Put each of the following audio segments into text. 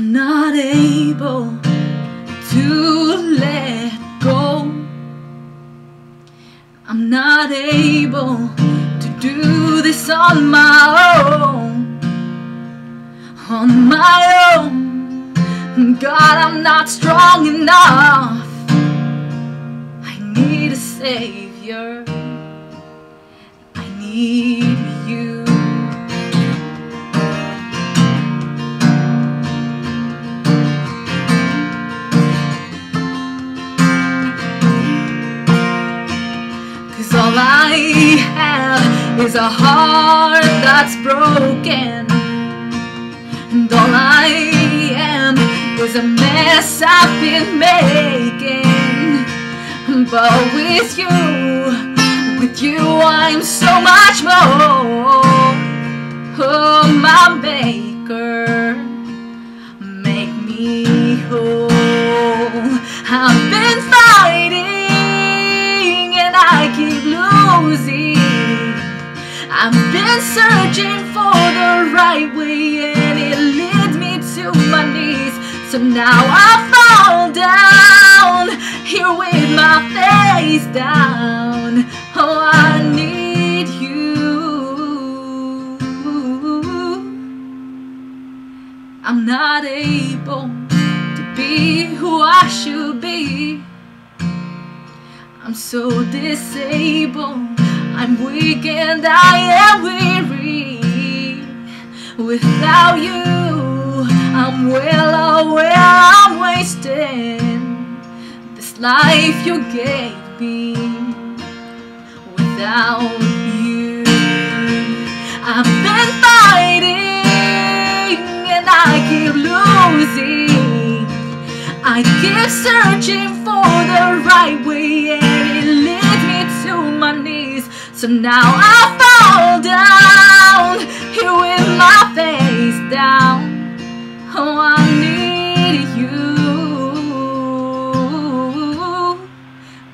able to let go. I'm not able to do this on my own. On my own. God, I'm not strong enough. I need a savior. I need all I have is a heart that's broken. And all I am is a mess I've been making. But with you, with you, I'm so much more. Oh, my maker, make me whole. I've I've been searching for the right way and it leads me to my knees. So now I fall down here with my face down. Oh, I need you. I'm not able to be who I should be. I'm so disabled. I'm weak and I am weary. Without you, I'm well oh, aware I'm wasting this life you gave me. Without you, I've been fighting and I keep losing. I keep searching So now I fall down here with my face down. Oh, I need you.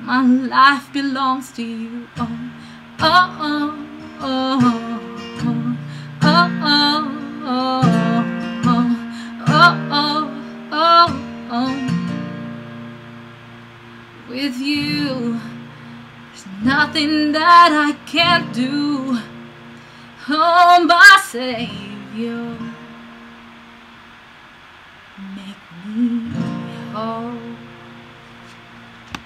My life belongs to you. Oh, oh, oh, oh, oh, oh, oh, oh, oh, oh, oh. With you, there's nothing that I can't do. Oh, my Savior, make me whole.